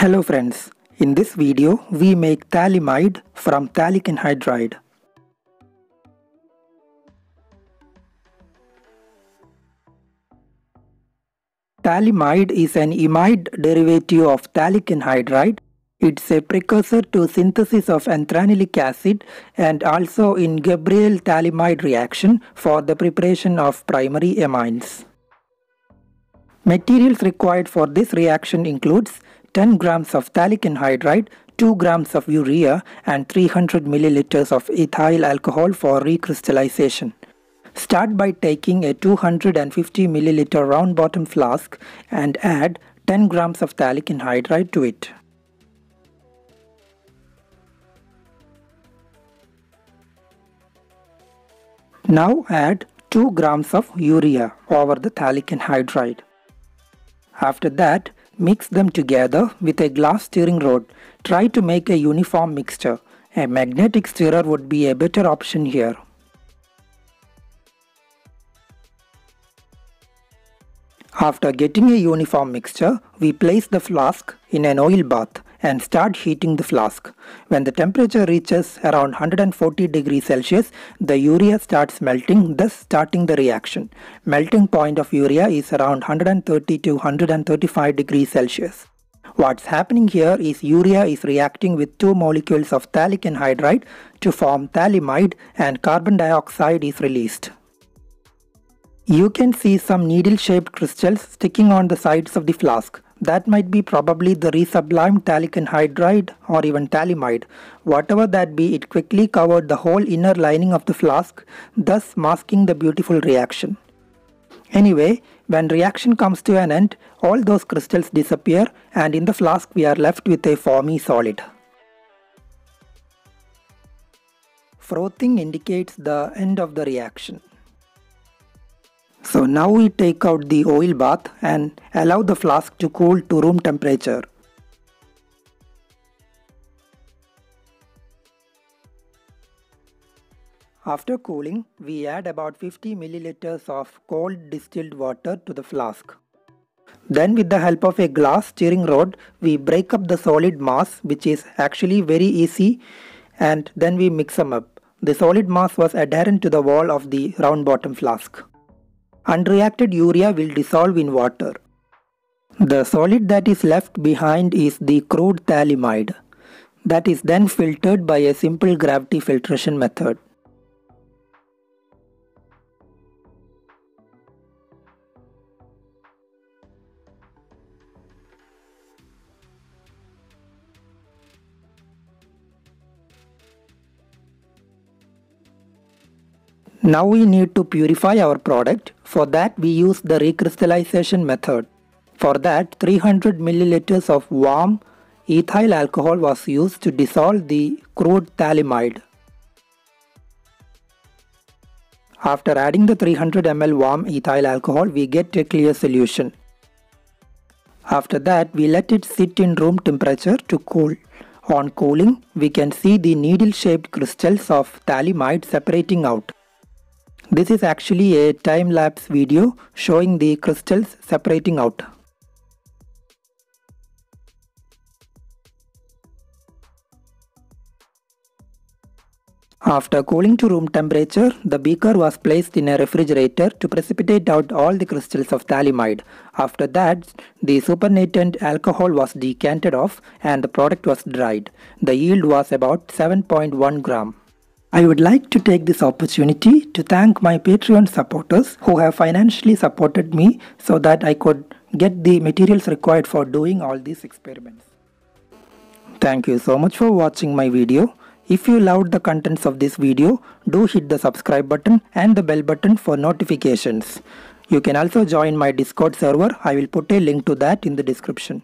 Hello friends, in this video we make phthalimide from phthalic anhydride. Phthalimide is an imide derivative of phthalic anhydride. It's a precursor to synthesis of anthranilic acid and also in Gabriel phthalimide reaction for the preparation of primary amines. Materials required for this reaction includes 10 grams of phthalic anhydride, 2 grams of urea and 300 milliliters of ethyl alcohol for recrystallization. Start by taking a 250 milliliter round bottom flask and add 10 grams of phthalic anhydride to it. Now add 2 grams of urea over the phthalic anhydride. After that, mix them together with a glass stirring rod. Try to make a uniform mixture. A magnetic stirrer would be a better option here. After getting a uniform mixture, we place the flask in an oil bath and start heating the flask. When the temperature reaches around 140 degrees Celsius, the urea starts melting, thus starting the reaction. Melting point of urea is around 130 to 135 degrees Celsius. What's happening here is urea is reacting with two molecules of phthalic anhydride to form phthalimide and carbon dioxide is released. You can see some needle-shaped crystals sticking on the sides of the flask. That might be probably the resublimed phthalic anhydride or even phthalimide. Whatever that be, it quickly covered the whole inner lining of the flask, thus masking the beautiful reaction. Anyway, when reaction comes to an end, all those crystals disappear and in the flask we are left with a foamy solid. Frothing indicates the end of the reaction. So now we take out the oil bath and allow the flask to cool to room temperature. After cooling, we add about 50 milliliters of cold distilled water to the flask. Then with the help of a glass stirring rod, we break up the solid mass which is actually very easy and then we mix them up. The solid mass was adherent to the wall of the round bottom flask. Unreacted urea will dissolve in water. The solid that is left behind is the crude phthalimide that is then filtered by a simple gravity filtration method. Now we need to purify our product. For that we use the recrystallization method. For that 300 milliliters of warm ethyl alcohol was used to dissolve the crude phthalimide. After adding the 300 ml warm ethyl alcohol we get a clear solution. After that we let it sit in room temperature to cool. On cooling we can see the needle shaped crystals of phthalimide separating out. This is actually a time-lapse video showing the crystals separating out. After cooling to room temperature, the beaker was placed in a refrigerator to precipitate out all the crystals of phthalimide. After that, the supernatant alcohol was decanted off and the product was dried. The yield was about 7.1 gram. I would like to take this opportunity to thank my Patreon supporters who have financially supported me so that I could get the materials required for doing all these experiments. Thank you so much for watching my video. If you loved the contents of this video, do hit the subscribe button and the bell button for notifications. You can also join my Discord server. I will put a link to that in the description.